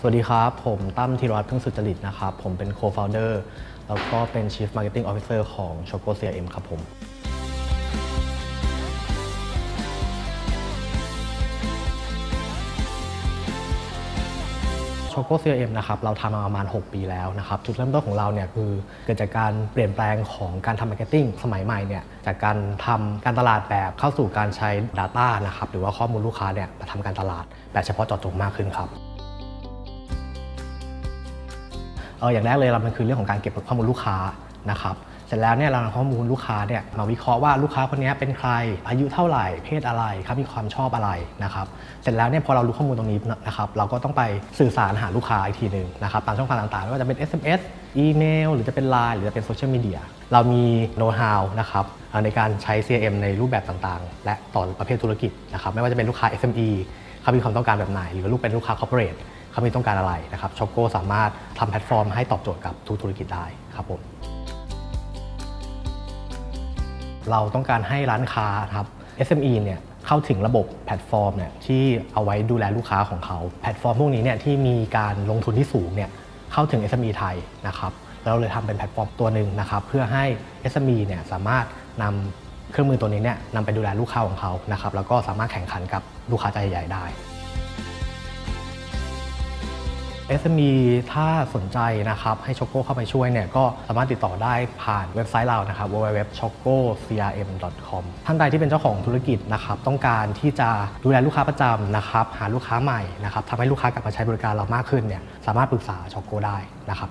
สวัสดีครับ ผมตั้มธีรวัตรพึ่งสุจริตนะครับ ผมเป็น co-founder แล้วก็เป็น chief marketing officer ของ Choco CRM ครับผมโชโก้ CRM นะครับเราทำมาประมาณ 6 ปีแล้วนะครับจุดเริ่มต้นของเราเนี่ยคือเกิดจากการเปลี่ยนแปลงของการทำ marketing สมัยใหม่เนี่ยจากการทำการตลาดแบบเข้าสู่การใช้ Data นะครับหรือว่าข้อมูลลูกค้าเนี่ยมาทำการตลาดแบบเฉพาะเจาะจงมากขึ้นครับ เอออย่างแรกเลยเรามันคือเรื่องของการเก็บข้อมูลลูกค้านะครับเสร็จแล้วเนี่ยเรานำข้อมูลลูกค้าเนี่ยมาวิเคราะห์ว่าลูกค้าคนนี้เป็นใคร อายุเท่าไหร่ เพศอะไรเขามีความชอบอะไรนะครับเสร็จแล้วเนี่ยพอเรารู้ข้อมูลตรงนี้นะครับเราก็ต้องไปสื่อสารหาลูกค้าอีกทีหนึ่งนะครับตามช่องทางต่างๆไม่ว่าจะเป็น SMS อีเมล หรือจะเป็น Line หรือจะเป็นโซเชียลมีเดียเรามีโน้ตฮาวนะครับในการใช้ CRM ในรูปแบบต่างๆ และต่อประเภทธุรกิจนะครับไม่ว่าจะเป็นลูกค้า SME เขามีความต้องการแบบไหน หรือลูกเป็นลูกค้า corporate เขามีต้องการอะไรนะครับ Choco สามารถทำแพลตฟอร์มให้ตอบโจทย์กับทุกธุรกิจได้ครับผมเราต้องการให้ร้านค้าครับ SME เนี่ยเข้าถึงระบบแพลตฟอร์มเนี่ยที่เอาไว้ดูแลลูกค้าของเขา แพลตฟอร์มพวกนี้เนี่ยที่มีการลงทุนที่สูงเนี่ยเข้าถึง SME ไทยนะครับแล้วเราเลยทำเป็นแพลตฟอร์มตัวหนึ่งนะครับเพื่อให้ SME เนี่ยสามารถนำเครื่องมือตัวนี้เนี่ยนำไปดูแลลูกค้าของเขานะครับแล้วก็สามารถแข่งขันกับลูกค้าใจใหญ่ได้ SME ถ้าสนใจนะครับให้ช็อกโกเข้าไปช่วยเนี่ยก็สามารถติดต่อได้ผ่านเว็บไซต์เรานะครับ www.chococrm.com ท่านใดที่เป็นเจ้าของธุรกิจนะครับต้องการที่จะดูแลลูกค้าประจำนะครับหาลูกค้าใหม่นะครับทำให้ลูกค้ากลับมาใช้บริการเรามากขึ้นเนี่ยสามารถปรึกษาช็อกโกได้นะครับ